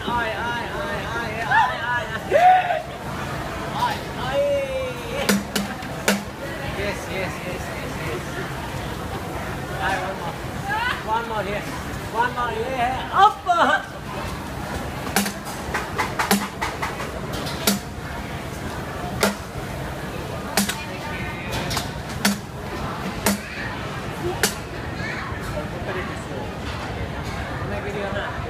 One more here. One more here. Up! Make video now.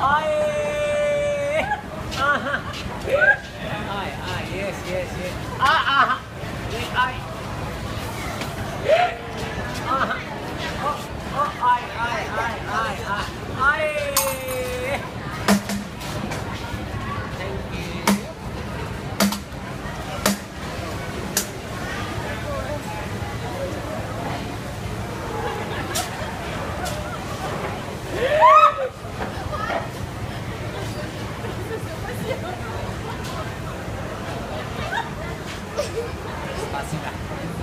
はいはいいあいあいいスパスが。